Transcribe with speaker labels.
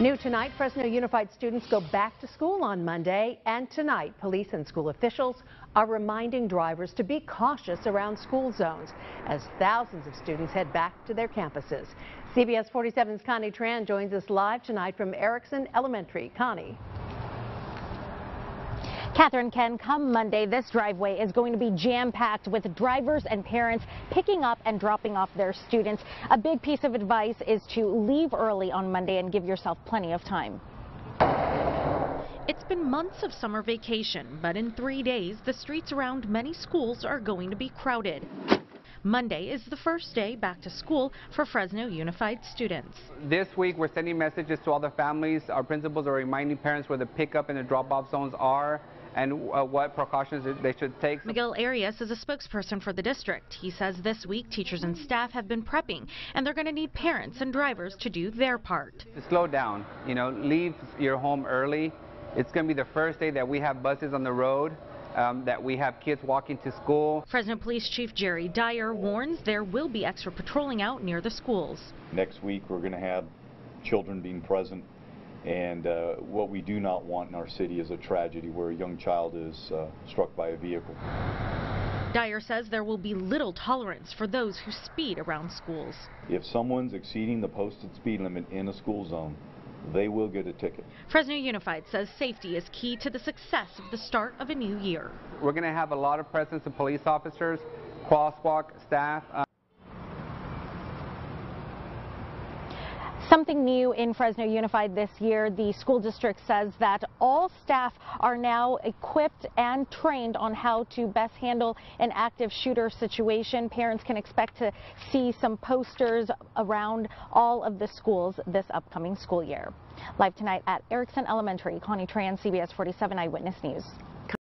Speaker 1: New tonight, Fresno Unified students go back to school on Monday, and tonight, police and school officials are reminding drivers to be cautious around school zones as thousands of students head back to their campuses. CBS 47's Connie Tran joins us live tonight from Ericson Elementary. Connie.
Speaker 2: Catherine Ken, come Monday, this driveway is going to be jam-packed with drivers and parents picking up and dropping off their students. A big piece of advice is to leave early on Monday and give yourself plenty of time.
Speaker 3: It's been months of summer vacation, but in three days, the streets around many schools are going to be crowded. Monday is the first day back to school for Fresno Unified students.
Speaker 4: This week, we're sending messages to all the families. Our principals are reminding parents where the pickup and the drop-off zones are and uh, what precautions they should take.
Speaker 3: Miguel Arias is a spokesperson for the district. He says this week teachers and staff have been prepping and they're going to need parents and drivers to do their part.
Speaker 4: To slow down, you know, leave your home early. It's going to be the first day that we have buses on the road. Um, that we have kids walking to school.
Speaker 3: Fresno Police Chief Jerry Dyer warns there will be extra patrolling out near the schools.
Speaker 5: Next week we're going to have children being present and uh, what we do not want in our city is a tragedy where a young child is uh, struck by a vehicle.
Speaker 3: Dyer says there will be little tolerance for those who speed around schools.
Speaker 5: If someone's exceeding the posted speed limit in a school zone, they will get a ticket.
Speaker 3: Fresno Unified says safety is key to the success of the start of a new year.
Speaker 4: We're going to have a lot of presence of police officers, crosswalk staff. Uh
Speaker 2: Something new in Fresno Unified this year, the school district says that all staff are now equipped and trained on how to best handle an active shooter situation. Parents can expect to see some posters around all of the schools this upcoming school year. Live tonight at Ericson Elementary, Connie Tran, CBS 47 Eyewitness News.